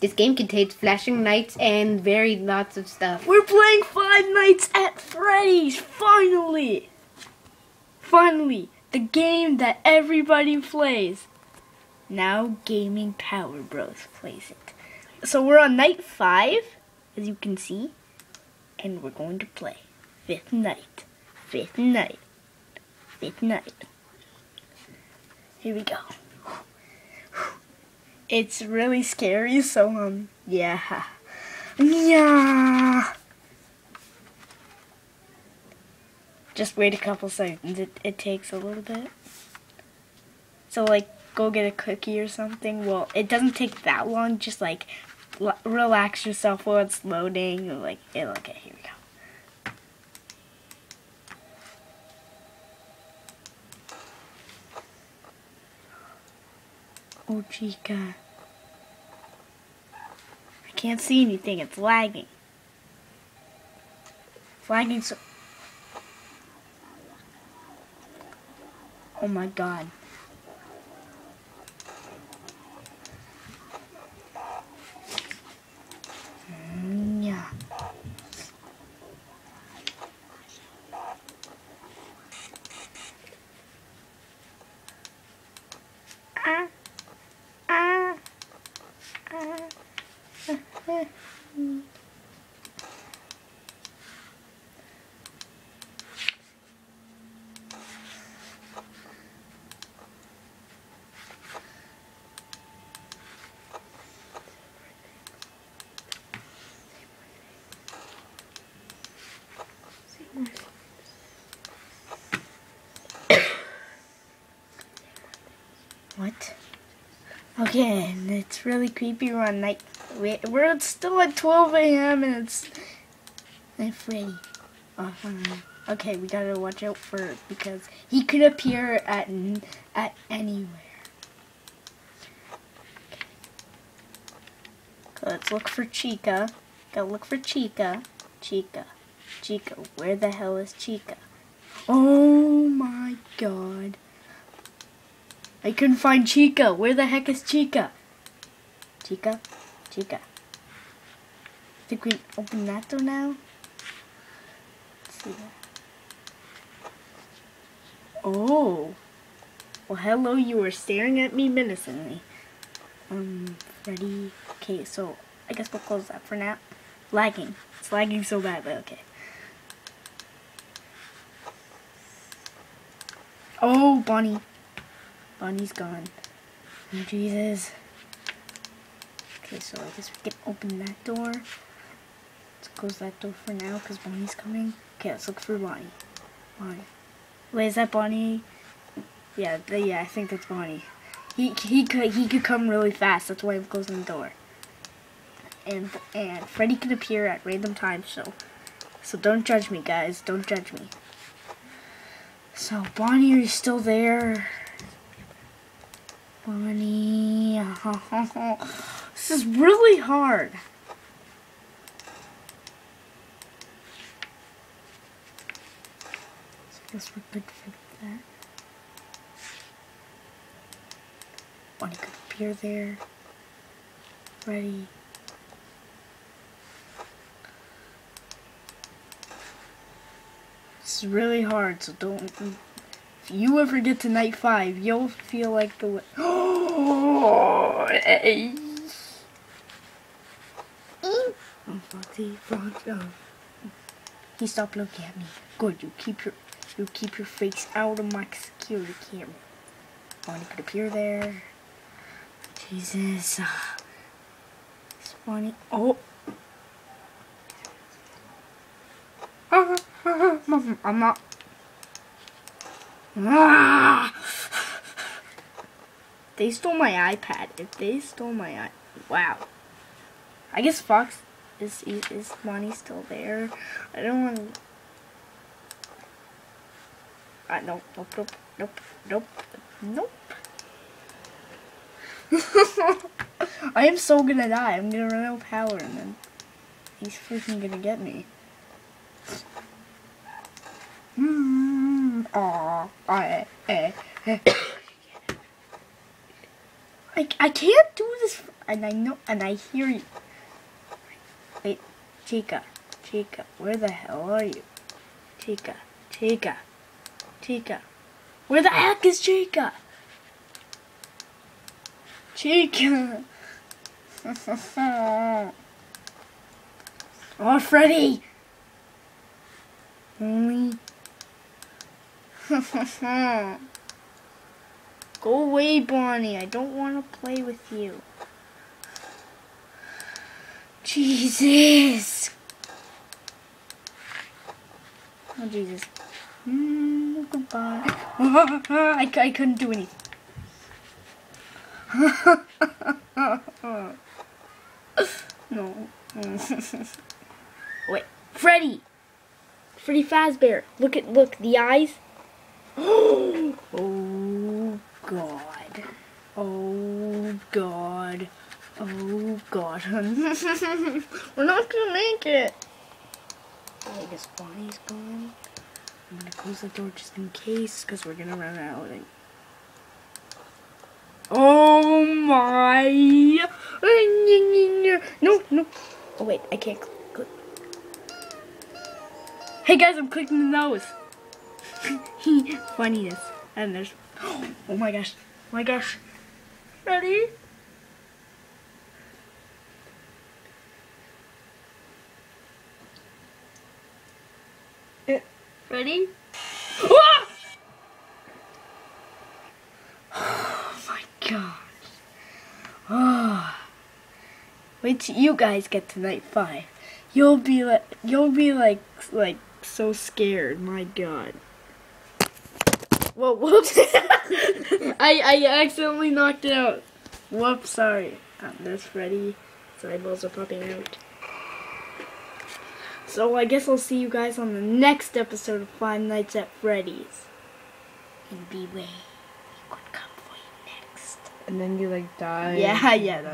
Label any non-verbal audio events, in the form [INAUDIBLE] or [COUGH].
This game contains flashing lights and very lots of stuff. We're playing Five Nights at Freddy's, finally! Finally, the game that everybody plays. Now Gaming Power Bros plays it. So we're on night five, as you can see, and we're going to play fifth night, fifth night, fifth night. Here we go. It's really scary, so um, yeah, yeah. Just wait a couple seconds. It it takes a little bit. So like, go get a cookie or something. Well, it doesn't take that long. Just like, relax yourself while it's loading. Like, it, okay, here we go. Oh, Chica. Can't see anything. It's lagging. It's lagging so. Oh my god. Mm, Yeah. Ah. Ah. Ah. What? And it's really creepy. We're on night. we- We're still at 12 a.m. and it's Night Freddy. Oh, um, okay, we gotta watch out for because he could appear at at anywhere. Okay. Let's look for Chica. Gotta look for Chica. Chica. Chica. Where the hell is Chica? Oh my god. I couldn't find Chica. Where the heck is Chica? Chica? Chica. Think we open that door now? Let's see. Oh. Well, hello. You were staring at me menacingly. Um, Freddy. Okay, so I guess we'll close that for now. Lagging. It's lagging so bad, but Okay. Oh, Bonnie. Bonnie's gone. Oh, Jesus. Okay, so I guess we can open that door. Let's close that door for now because Bonnie's coming. Okay, let's look for Bonnie. Bonnie. Wait, is that Bonnie? Yeah, yeah, I think that's Bonnie. He he could he could come really fast. That's why I'm closing the door. And and Freddy can appear at random times. So so don't judge me, guys. Don't judge me. So Bonnie, are you still there? Bonnie. [LAUGHS] this is really hard. So I guess we're good for that. Bonnie could appear there. Ready. This is really hard, so don't. If you ever get to night five, you'll feel like the. Oh. [GASPS] He stopped looking at me. Good, you keep your you keep your face out of my security camera. Bonnie could appear there. Jesus. Uh, Bonnie. Oh. [LAUGHS] I'm not. They stole my iPad. If they stole my i, wow. I guess Fox is is, Bonnie still there? I don't want. Uh, nope, nope, nope, nope, nope, nope. [LAUGHS] I am so gonna die. I'm gonna run out of power and then he's freaking gonna get me. Mm, I can't do this. and I know, and I hear you. Wait, Chica, Chica, where the hell are you? Chica, Chica, Chica, where the heck is Chica? Chica. [LAUGHS] oh, Freddy. Only. [LAUGHS] Go away, Bonnie. I don't want to play with you. Jesus. Oh, Jesus. Mm, goodbye. [LAUGHS] I, I couldn't do anything. [LAUGHS] no. Wait. Freddy! Freddy Fazbear. Look at, look, the eyes. [GASPS] oh, God. Oh, God. Oh, God. [LAUGHS] We're not gonna make it. I guess Bonnie's gone. I'm gonna close the door just in case, because we're gonna run out. Of... Oh my! No, no. Oh wait, I can't click. Hey guys, I'm clicking the nose. Funniness. And there's. Oh my gosh. Oh my gosh. Ready? Ready? Ah! [GASPS] Oh my gosh. Oh. [SIGHS] Wait till you guys get to night five. You'll be like, you'll be like, like so scared. My God. Whoa, whoops. [LAUGHS] I, I accidentally knocked it out. Whoops, sorry. Um, that's Freddy. His eyeballs are popping out. So I guess I'll see you guys on the next episode of Five Nights at Freddy's. And beware, we could come for you next. And then you like die. Yeah, [LAUGHS] yeah.